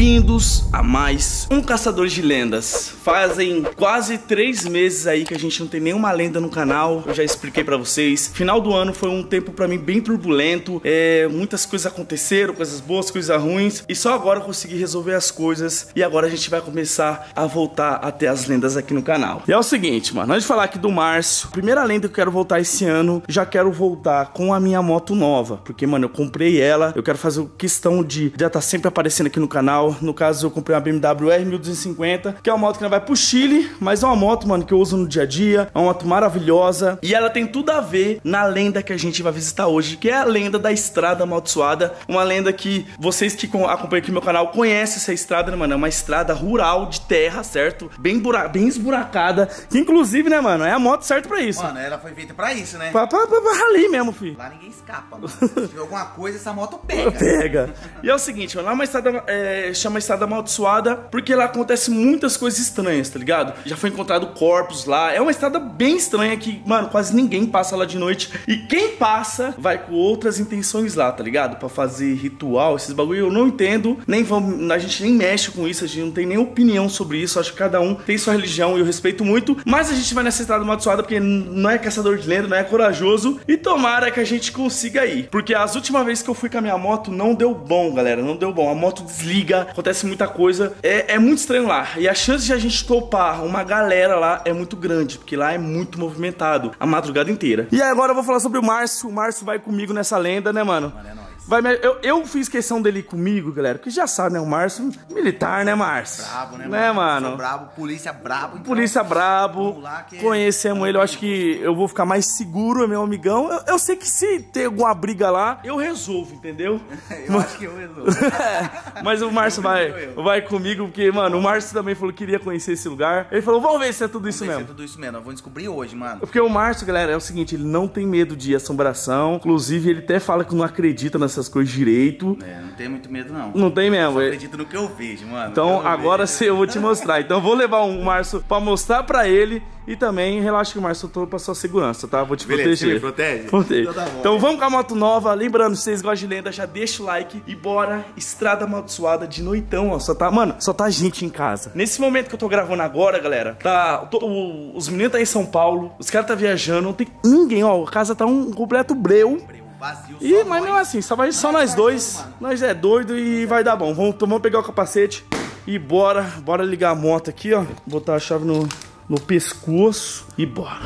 Bem-vindos a mais um Caçador de Lendas. Fazem quase três meses aí que a gente não tem nenhuma lenda no canal. Eu já expliquei pra vocês. Final do ano foi um tempo pra mim bem turbulento. É, muitas coisas aconteceram, coisas boas, coisas ruins. E só agora eu consegui resolver as coisas. E agora a gente vai começar a voltar a ter as lendas aqui no canal. E é o seguinte, mano. Antes de falar aqui do Márcio, primeira lenda que eu quero voltar esse ano, já quero voltar com a minha moto nova. Porque, mano, eu comprei ela. Eu quero fazer questão de já tá sempre aparecendo aqui no canal. No caso, eu comprei uma BMW R1250, que é uma moto que não vai pro Chile, mas é uma moto, mano, que eu uso no dia a dia. É uma moto maravilhosa. E ela tem tudo a ver na lenda que a gente vai visitar hoje, que é a lenda da Estrada Amaldiçoada. Uma lenda que vocês que acompanham aqui meu canal conhecem essa estrada, né, mano? É uma estrada rural de terra, certo? Bem, bura bem esburacada. Que inclusive, né, mano, é a moto certa pra isso. Mano, ela foi feita pra isso, né? Pra, pra, pra, pra rally mesmo, filho. Lá ninguém escapa, mano. Se tiver alguma coisa, essa moto pega. Pega. E é o seguinte, mano, lá é uma estrada é, chama Estrada Amaldiçoada porque lá acontece muitas coisas estranhas, tá ligado? Já foi encontrado corpos lá. É uma estrada bem estranha que, mano, quase ninguém passa lá de noite. E quem passa vai com outras intenções lá, tá ligado? Pra fazer ritual, esses bagulho. Eu não entendo, nem vamos, a gente nem mexe com isso, a gente não tem nem opinião sobre isso. Acho que cada um tem sua religião e eu respeito muito. Mas a gente vai nessa estrada amaldiçoada porque não é caçador de lenda, não é corajoso. E tomara que a gente consiga ir. Porque as últimas vezes que eu fui com a minha moto não deu bom, galera. Não deu bom. A moto desliga, acontece muita coisa. É, é muito estranho lá. E a chance de a gente topar uma galera lá é muito grande, porque lá é muito movimentado a madrugada inteira. E agora eu vou falar sobre o Márcio. O Márcio vai comigo nessa lenda, né, mano? Mano, é nóis. Vai, eu, eu fiz questão dele comigo, galera, porque já sabe, né? O Márcio, militar, né, Márcio? Brabo, né, né mano? Sou brabo, polícia brabo. Então. Polícia brabo. Lá, que... Conhecemos ele, eu acho que eu vou ficar mais seguro, é meu amigão. Eu, eu, sei que se ter alguma briga lá, eu resolvo, entendeu? eu Mas... acho que eu resolvo. Mas o Márcio vai, vai comigo, porque, mano, o Márcio também falou que queria conhecer esse lugar. Ele falou, vamos ver se é tudo vamos isso mesmo. Se é tudo isso mesmo, vou descobrir hoje, mano. Porque o Márcio, galera, é o seguinte, ele não tem medo de assombração. Inclusive, ele até fala que não acredita nessas coisas direito. É, não tem muito medo, não. Não tem mesmo. Eu acredito no que eu vejo, mano. Então, agora sim eu vou te mostrar. Então, eu vou levar um Márcio pra mostrar pra ele. E também, relaxa que o Márcio eu tô pra sua segurança, tá? Vou te Beleza, proteger. Me protege? Protege. Então, tá então vamos com a moto nova. Lembrando, se vocês gostam de lenda, já deixa o like. E bora, estrada amaldiçoada de noitão, ó. Só tá, mano, só tá gente em casa. Nesse momento que eu tô gravando agora, galera, tá. Tô, o, os meninos tá em São Paulo, os caras tá viajando, não tem ninguém, ó. A casa tá um completo breu. Vazio, e, mas não é assim, só vai só nós dois. Nós é doido e vai dar bom. Vamos, vamos pegar o capacete e bora, bora ligar a moto aqui, ó. Botar a chave no, no pescoço e bora.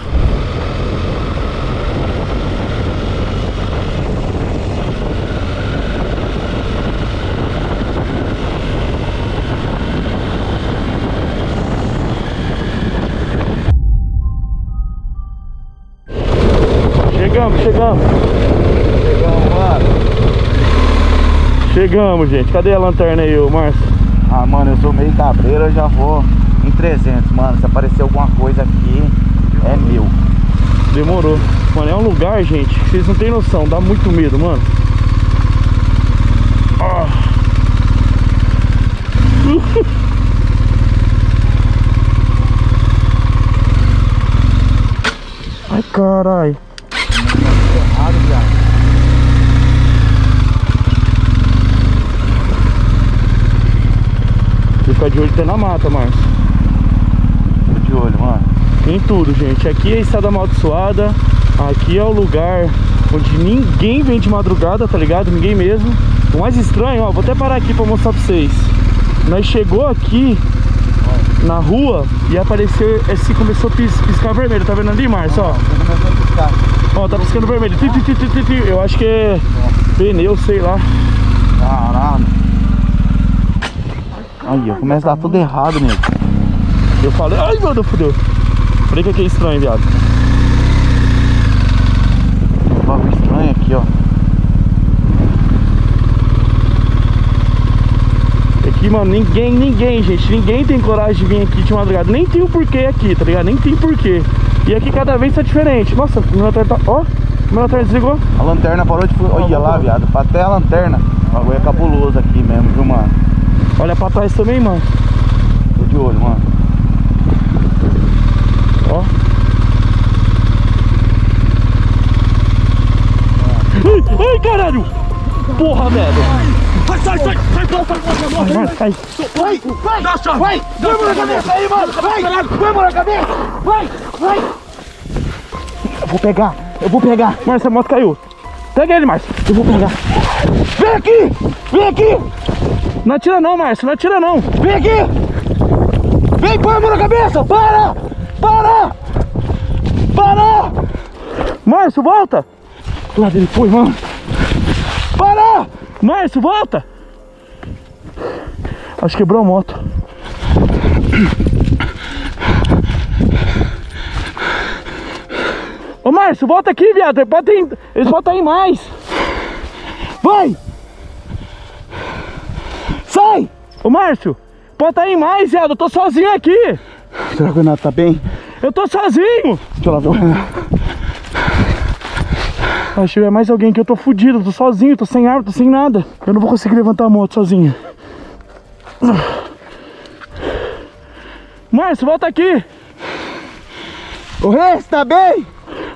Chegamos, chegamos. Chegamos, gente. Cadê a lanterna aí, ô Márcio? Ah, mano, eu sou meio cabreiro, eu já vou em 300, mano. Se aparecer alguma coisa aqui, é meu. Demorou. Mano, é um lugar, gente, que vocês não tem noção. Dá muito medo, mano. Ah. Ai, caralho. Fica de olho até na mata, Márcio. Tô de olho, mano. Em tudo, gente. Aqui é a estrada amaldiçoada. Aqui é o lugar onde ninguém vem de madrugada, tá ligado? Ninguém mesmo. O mais estranho, ó, vou até parar aqui pra mostrar pra vocês. Nós chegou aqui na rua e apareceu, esse começou a pis, piscar vermelho, tá vendo ali, Márcio, ó? Ó, tá piscando vermelho. Eu acho que é pneu, sei lá. Caralho. Aí, começa a dar tudo errado, nego. Eu falei, ai, mano, fudeu. Falei que aqui é estranho, viado. Um bagulho estranho aqui, ó. Aqui, mano, ninguém, ninguém, gente, ninguém tem coragem de vir aqui de madrugada. Nem tem o porquê aqui, tá ligado? Nem tem porquê. E aqui cada vez tá diferente. Nossa, meu lanterna tá... Ó, meu lanterna desligou. A lanterna parou de... Olha lá, viado. Até a lanterna. O bagulho é cabuloso aqui mesmo, viu, mano? Olha pra trás também, mano. Tô de olho, mano. Ó. Ai, ai, caralho! Porra, velho! Sai, sai, sai! Sai, sai, sai, sai, sai! Vai, sai. Vai, vai, Dá, chave! vai, vai, na cabeça aí, mano, vai, vai, mão na cabeça, vai, vai. Eu vou pegar, eu vou pegar. Márcio, a moto caiu. Pega ele, Márcio. Eu vou pegar. Vem aqui, vem aqui, Não atira não, Márcio, não atira não. vem aqui. Vem, põe a mão na cabeça, para, para, para, Márcio, volta. Lá dele foi, mano. Para! Márcio, volta. Acho que quebrou a moto. Ô Márcio, volta aqui, viado. Eles podem ir mais. Vai! Sai! Ô Márcio, pode ir mais, viado. Eu tô sozinho aqui. Será que o Renato tá bem? Eu tô sozinho. Deixa eu lá ver o Renato. Acho que tiver mais alguém que eu tô fudido, tô sozinho, tô sem arma, tô sem nada. Eu não vou conseguir levantar a moto sozinho. Márcio, volta aqui. Rê, você tá bem?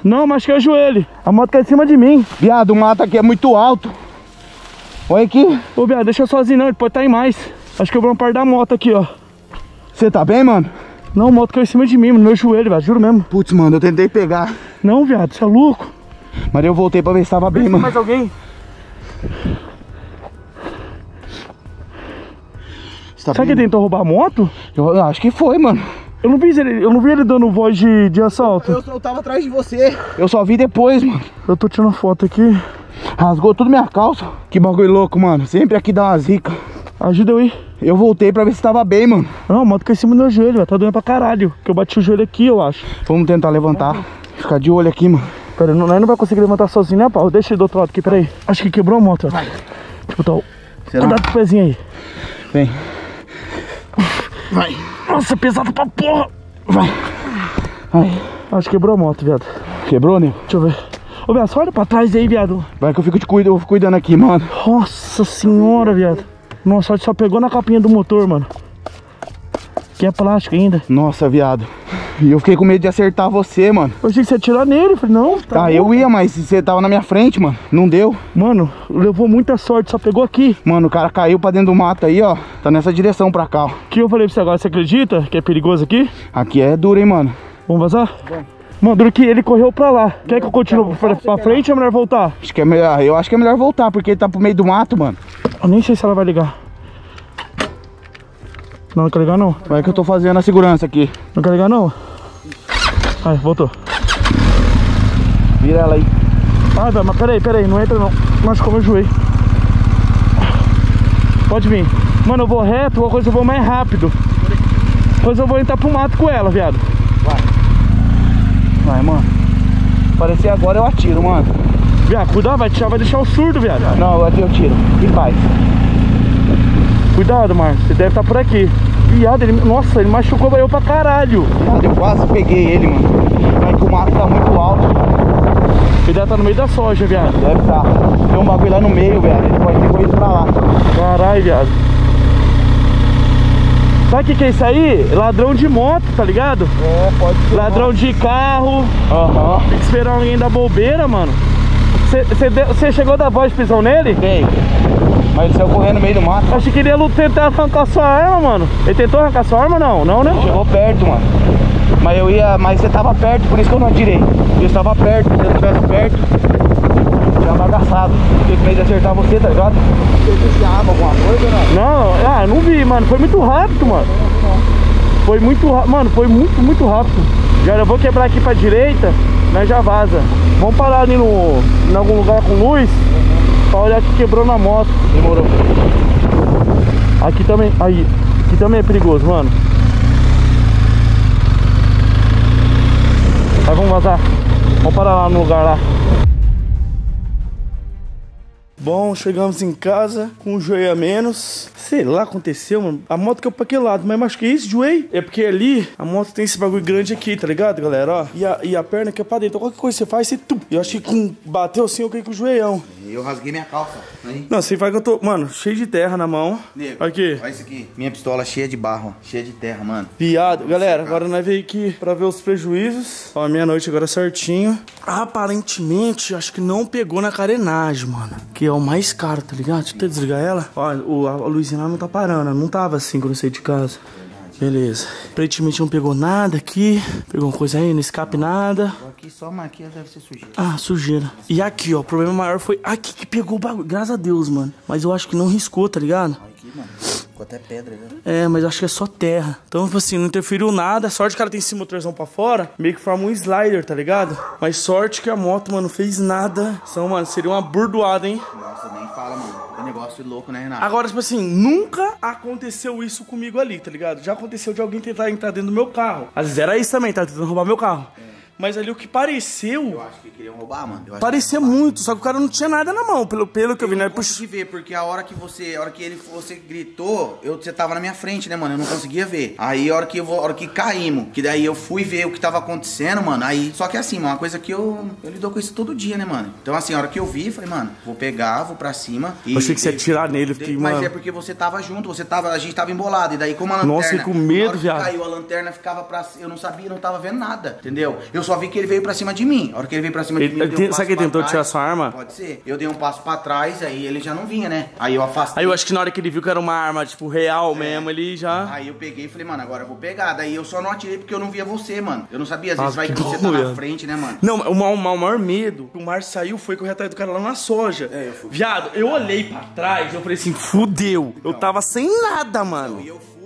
Não, machuquei o joelho. A moto cai em cima de mim. Viado, o mato aqui é muito alto. Olha aqui. Ô, viado, deixa eu sozinho não, ele pode estar em mais. Acho que eu vou parte da moto aqui, ó. Você tá bem, mano? Não, a moto caiu em cima de mim, no meu joelho, velho, juro mesmo. Putz, mano, eu tentei pegar. Não, viado, você é louco. Mas eu voltei pra ver se tava bem, Tem mano. mais alguém? Você tá Será que ele bem? tentou roubar a moto? Eu, eu acho que foi, mano. Eu não vi ele, eu não vi ele dando voz de, de assalto. Eu, eu tava atrás de você. Eu só vi depois, mano. Eu tô tirando foto aqui. Rasgou tudo minha calça. Que bagulho louco, mano. Sempre aqui dá umas ricas. Ajuda eu aí. Eu voltei pra ver se tava bem, mano. Não, a moto caiu em cima do meu joelho, velho. Tá doendo pra caralho. Que eu bati o joelho aqui, eu acho. Vamos tentar levantar. Ficar de olho aqui, mano. Pera, não, não vai conseguir levantar sozinho, né, Paulo? Deixa ele do outro lado aqui, peraí. Acho que quebrou a moto, velho. Tipo, tá. Será? Cuidado com o pezinho aí. Vem. Vai. Nossa, pesado pra porra. Vai. Vai. Acho que quebrou a moto, viado. Quebrou, nego? Deixa eu ver. Ô, só olha pra trás aí, viado. Vai que eu fico te cuidando, eu fico cuidando aqui, mano. Nossa senhora, viado. Nossa, só só pegou na capinha do motor, mano. Que é plástico ainda. Nossa, viado. E eu fiquei com medo de acertar você, mano. Eu achei que você ia atirar nele. Eu falei, não, tá. Tá, eu ia, mas você tava na minha frente, mano. Não deu. Mano, levou muita sorte, só pegou aqui. Mano, o cara caiu pra dentro do mato aí, ó. Tá nessa direção pra cá, ó. Que eu falei pra você agora, você acredita que é perigoso aqui? Aqui é duro, hein, mano. Vamos vazar? Mano, que ele correu pra lá. Quer que eu continue pra, pra frente ou é melhor voltar? Acho que é melhor. Eu acho que é melhor voltar, porque ele tá pro meio do mato, mano. Eu nem sei se ela vai ligar. Não, não quer ligar não. Vai que eu tô fazendo a segurança aqui. Não quer ligar não. Aí, voltou. Vira ela aí. Ah, velho, mas peraí, peraí, não entra não. Machucou meu joelho. Pode vir. Mano, eu vou reto, uma coisa eu vou mais rápido. Depois eu vou entrar pro mato com ela, viado. Vai, mano. Parecer agora eu atiro, mano. Viado, cuidado, vai, tirar, vai deixar o surdo, viado. Não, eu tiro. Em paz. Cuidado, Márcio, ele deve estar por aqui. Viado, ele, nossa, ele machucou eu pra caralho. Viado, Eu quase peguei ele, mano. Mas que o mato tá muito alto. Ele deve estar no meio da soja, viado. Deve tá. Tem um bagulho lá no meio, velho. Ele pode ter corrido pra lá. Caralho, viado. Sabe o que, que é isso aí? Ladrão de moto, tá ligado? É, pode ser. Ladrão de carro. Aham. Tem que esperar alguém dar bobeira, mano. Você chegou a dar voz de prisão nele? Dei. Mas ele saiu correndo no meio do mato. Achei que ele ia tentar arrancar sua arma, mano. Ele tentou arrancar sua arma, não? Não, né? Chegou perto, mano. Mas eu ia. Mas você tava perto, por isso que eu não atirei. Eu estava perto, se eu estivesse perto, tinha bagaçado. Fiquei com medo de acertar você, tá ligado? Você arma, alguma coisa, né? Não, ah, não vi, mano. Foi muito rápido, mano. Foi muito rápido. Mano, foi muito, muito rápido. Já eu vou quebrar aqui pra direita, nós já vaza. Vamos parar ali no, em algum lugar com luz pra olhar que quebrou na moto. Demorou. Aqui também, aí, aqui também é perigoso, mano. Vai, vamos vazar. Vamos parar lá no lugar lá. Bom, chegamos em casa com um joelho a menos, sei lá, aconteceu, mano. A moto caiu pra aquele lado, mas machuquei esse joelho. É porque ali a moto tem esse bagulho grande aqui, tá ligado, galera? Ó, e a, e a perna que é pra dentro. Então, qualquer coisa que você faz, você. Tum. Eu acho que com, bateu assim, eu caí com o joelhão. Eu rasguei minha calça. Aí. Não, você vai que eu tô. Mano, cheio de terra na mão. Nego, Aqui. Olha isso aqui. Minha pistola cheia de barro, cheia de terra, mano. Viado, galera, agora nós veio aqui pra ver os prejuízos. Ó, meia-noite agora certinho. Aparentemente, acho que não pegou na carenagem, mano. Que é o mais caro, tá ligado? Deixa eu até desligar ela. Ó, o, a luzinha lá não tá parando. Não tava assim quando eu saí de casa. Beleza. Aparentemente não pegou nada aqui. Pegou uma coisa aí, não escape nada. Aqui só marquinha deve ser sujeira. Ah, sujeira. E aqui, ó, o problema maior foi aqui que pegou o bagulho. Graças a Deus, mano. Mas eu acho que não riscou, tá ligado? Aqui, mano. Ficou até pedra, né? É, mas acho que é só terra. Então, tipo assim, não interferiu nada. Sorte que cara tem esse motorzão pra fora. Meio que forma um slider, tá ligado? Mas sorte que a moto, mano, fez nada. Então, mano, seria uma burdoada, hein? Nossa, nem fala, mano. Que negócio louco, né, Renato? Agora, tipo assim, nunca aconteceu isso comigo ali, tá ligado? Já aconteceu de alguém tentar entrar dentro do meu carro. Às vezes era isso também, tá tentando roubar meu carro. Mas ali o que pareceu. Eu acho que queriam roubar, mano. Eu Parecia muito, só que o cara não tinha nada na mão, pelo, pelo que eu vi, né? Eu não consegui ver, porque a hora que você, a hora que ele, você gritou, eu, você tava na minha frente, né, mano? Eu não conseguia ver. Aí a hora que, eu, vou- a hora que caímos, que daí eu fui ver o que tava acontecendo, mano. Aí, só que assim, mano, uma coisa que eu, eu lido com isso todo dia, né, mano? Então assim, a hora que eu vi, falei, mano, vou pegar, vou pra cima. E, Eu achei que você ia atirar nele, eu fiquei, Mas mano. é porque você tava junto, você tava, a gente tava embolado. E daí, como a lanterna. Nossa, com medo, viado. Caiu a lanterna, ficava pra. Eu não sabia, não tava vendo nada, entendeu? Eu só vi que ele veio pra cima de mim. A hora que ele veio pra cima de Ele- mim. ele um sabe que ele tentou trás. tirar sua arma? Pode ser. Eu dei um passo pra trás, aí ele já não vinha, né? Aí eu afastei. Aí eu acho que na hora que ele viu que era uma arma, tipo, real mesmo, ele já. Aí eu peguei e falei, mano, agora eu vou pegar. Daí eu só não atirei porque eu não via você, mano. Eu não sabia, às Ah, vezes vai que que você tá na frente, né, mano? Não, o maior, o maior- o maior medo que o Márcio saiu foi correr atrás do cara lá na soja. É, eu fui. Viado, eu olhei pra trás eu falei assim, fudeu. Eu tava sem nada, mano. E eu fui,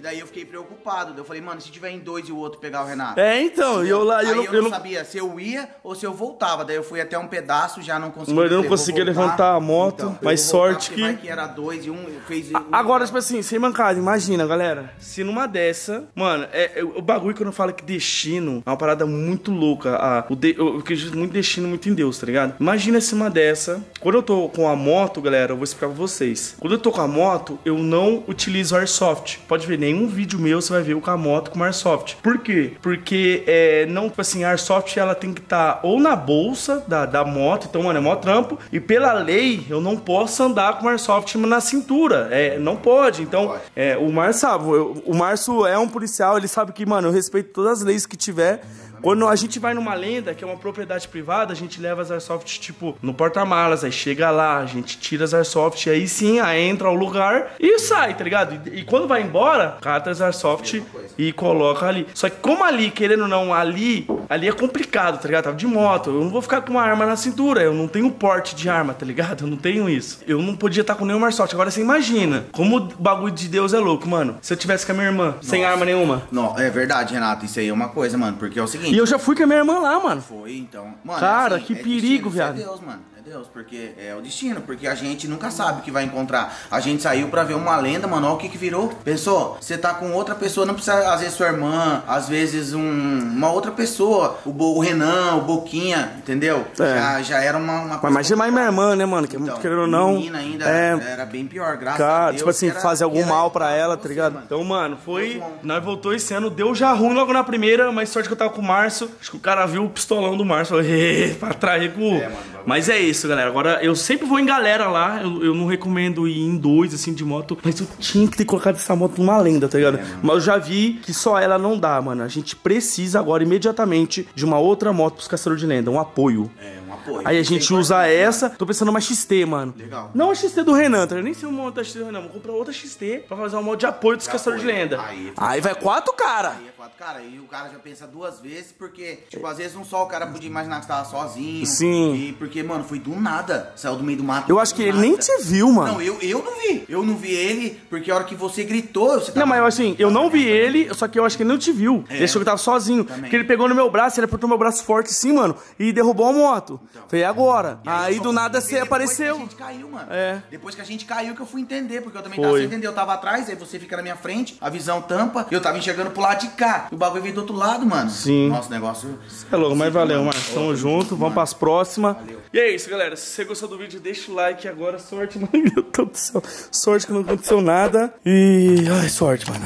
e daí eu fiquei preocupado. Eu falei, mano, se tiver em dois e o outro pegar o Renato. É, então, e eu lá, eu, não- eu, eu não sabia se eu ia ou se eu voltava. Daí eu fui até um pedaço, já não consegui. Mas eu não conseguia levantar a moto, Então, mas voltar sorte que- que era dois e um fez. um- Agora, tipo assim, sem mancada, imagina, galera. Se numa dessa, mano, é, é- o bagulho que eu não falo que destino é uma parada muito louca. A, o de, eu acredito muito destino, muito em Deus, tá ligado? Imagina se uma dessa. Quando eu tô com a moto, galera, eu vou explicar pra vocês. Quando eu tô com a moto, eu não utilizo airsoft. Pode ver, nenhum vídeo meu você vai ver com a moto com airsoft. Por quê? Porque é, não, tipo assim, a airsoft ela tem que estar ou na bolsa da, da moto, então, mano, é mó trampo. E pela lei, eu não posso andar com airsoft na cintura. É, não pode. Então, é, o Márcio sabe, eu- o Márcio é um policial, ele sabe que, mano, eu respeito todas as leis que tiver. Quando a gente vai numa lenda, que é uma propriedade privada, a gente leva as airsoft, tipo, no porta-malas, aí chega lá, a gente tira as airsoft, aí sim, aí entra ao lugar e sai, tá ligado? E, e quando vai embora, cata as airsoft e coloca ali. Só que como ali, querendo ou não, ali, ali é complicado, tá ligado? Tava de moto, eu não vou ficar com uma arma na cintura, eu não tenho porte de arma, tá ligado? Eu não tenho isso. Eu não podia estar com nenhuma airsoft. Agora você imagina, como o bagulho de Deus é louco, mano. Se eu tivesse com a minha irmã, sem arma nenhuma. Não, é verdade, Renato. Isso aí é uma coisa, mano. Porque é o seguinte. E eu já fui com a minha irmã lá, mano. Foi, então. Mano, Cara, assim, que é perigo, destino, isso viado. É Deus, mano. É Deus, porque é o destino. Porque a gente nunca sabe o que vai encontrar. A gente saiu pra ver uma lenda, mano. Olha o que que virou. Pensou? Você tá com outra pessoa, não precisa, às vezes, sua irmã, às vezes, um, uma outra pessoa. O, Bo- o Renan, o Boquinha, entendeu? É. Já, já era uma, uma Mas coisa. mais é mais minha irmã, né, mano? Que Então, querendo ou não. menina ainda é, era bem pior, graças a Cara, Deus. tipo assim, fazer algum mal pra ela, tá ligado? mano. Então, mano, foi. Nós voltou esse ano, deu já ruim logo na primeira, mas sorte que eu tava com o Márcio. Acho que o cara viu o pistolão do Márcio. Falou, "Ê, pra trás, com. mano, bagulho. Mas é isso, galera. Agora eu sempre vou em galera lá. Eu, eu não recomendo ir em dois, assim, de moto. Mas eu tinha que ter colocado essa moto numa lenda, tá ligado? mas eu já vi que só ela não dá, mano. A gente precisa agora, imediatamente, de uma outra moto pros caçadores de lenda, um apoio. É, um apoio. Aí a é gente usa importante, essa. Tô pensando numa XT, mano. Legal. Não a XT do Renan, tá? Eu nem sei o modo da XT do Renan. Vou comprar outra XT pra fazer um modo de apoio dos caçadores de lenda. Aí- Aí vai quatro cara. Aí é quatro, cara, e o cara já pensa duas vezes, porque, tipo, às vezes não só o cara podia imaginar que tava sozinho. Sim. E porque, mano, foi do nada. Saiu do meio do mato. Eu acho que ele nada. nem te viu, mano. Não, eu, eu não vi. Eu não vi ele, porque a hora que você gritou, você tava... Não, mas eu, assim, eu não vi ele, só que eu acho que ele não te viu. Ele achou que tava sozinho. Também. Porque ele pegou no meu braço, ele apertou meu braço forte assim, mano, e derrubou a moto. Foi agora. E a Aí gente do nada você entender depois apareceu. Que a gente caiu, mano. É. Depois que a gente caiu que eu fui entender, porque eu também Foi. tava sem entender. Eu tava atrás, aí você fica na minha frente, a visão tampa, e eu tava enxergando pro lado de cá. E o bagulho veio do outro lado, mano. Sim. Nossa, o negócio. É louco, mas valeu, mano. mano. Tamo junto, vamos pras próximas. E é isso, galera. Se você gostou do vídeo, deixa o like agora. Sorte, mano. Meu Deus do céu. Sorte que não aconteceu nada. E. Ai, sorte, mano.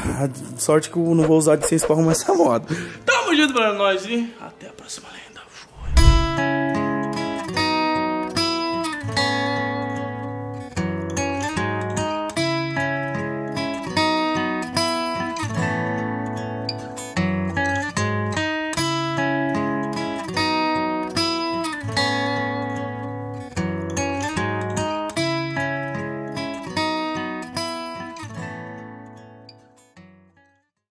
Sorte que eu não vou usar de ciência pra arrumar essa moto. Tamo junto pra nós e até a próxima, galera.